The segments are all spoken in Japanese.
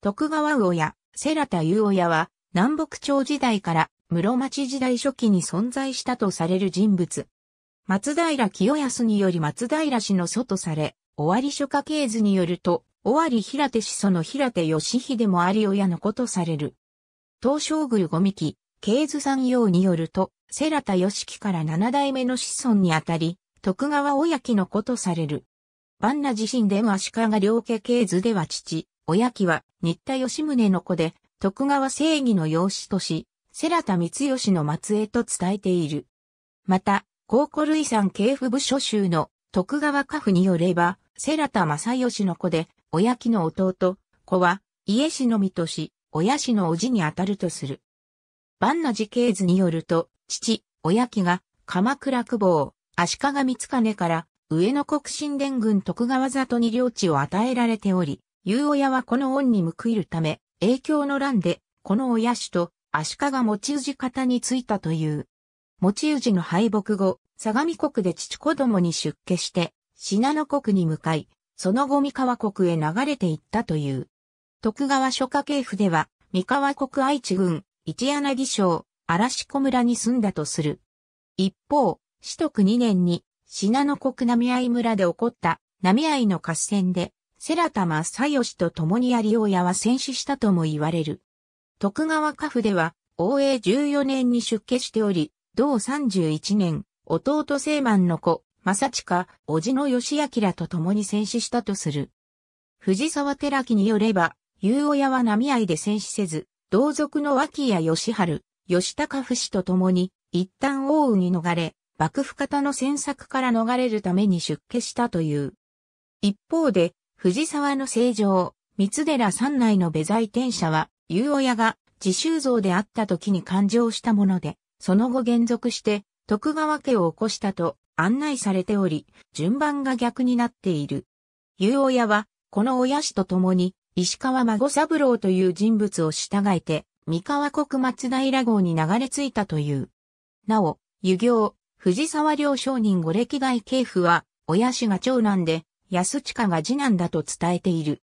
徳川魚や世良田優親は南北朝時代から室町時代初期に存在したとされる人物。松平清康により松平氏の祖とされ、尾張諸家系図によると、尾張平手氏祖の平手義秀もあり親の子とされる。東照宮五味記、系図産業によると、世良田義樹から七代目の子孫にあたり、徳川親木の子とされる。万那自身でも足利両家系図では父、親木は新田義宗の子で、徳川正義の養子とし、世良田光義の末裔と伝えている。また、高古類山系府部諸州の徳川家父によれば、世良田正義の子で、親木の弟、子は、家氏の身とし、親氏の叔父にあたるとする。万那寺系図によると、父、親木が、鎌倉久保、足利光金から上野国神殿郡徳川里に領地を与えられており、優親はこの恩に報いるため、影響の乱で、この親氏と足利持氏方についたという。持ち氏の敗北後、相模国で父子供に出家して、信濃国に向かい、その後三河国へ流れていったという。徳川諸家系府では、三河国愛知郡、一柳省、嵐小村に住んだとする。一方、四徳二年に、信濃国波合村で起こった波合の合戦で、世良田正義と共に有親は戦死したとも言われる。徳川家父では、応永14年に出家しており、同31年、弟聖満の子、正親、叔父の義明と共に戦死したとする。藤沢寺木によれば、優親は波合で戦死せず、同族の脇谷義春、吉高不死と共に、一旦大雨に逃れ、幕府方の戦策から逃れるために出家したという。一方で、藤沢の正常、三寺三内の部材天社は、優親が自修像であった時に誕生したもので、その後現続して徳川家を起こしたと案内されており、順番が逆になっている。優親は、この親氏と共に、石川孫三郎という人物を従えて、三河国松平号に流れ着いたという。なお、湯行、藤沢両商人五歴代系譜は、親氏が長男で、安親が次男だと伝えている。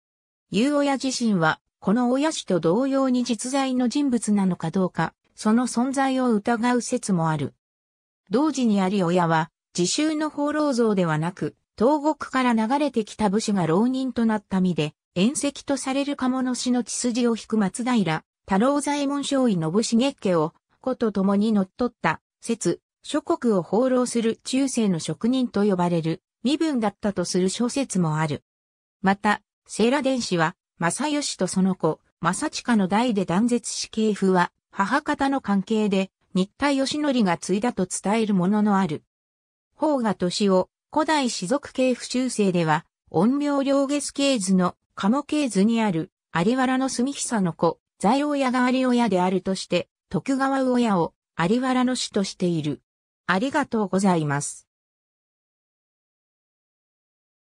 優親自身は、この親氏と同様に実在の人物なのかどうか、その存在を疑う説もある。同時にあり親は、自習の放浪像ではなく、東国から流れてきた武士が浪人となった身で、縁石とされる鴨の死の血筋を引く松平、太郎左衛門少尉信重家を、子と共に乗っ取った説、諸国を放浪する中世の職人と呼ばれる身分だったとする諸説もある。また、セーラ伝氏は、正義とその子、正親の代で断絶死刑符は、母方の関係で、新田義則が継いだと伝えるもののある。宝賀敏夫、古代士族系府中世では、陰陽両月系図の鴨系図にある、有原の住久の子、在親が有親であるとして、徳川親を有原の死としている。ありがとうございます。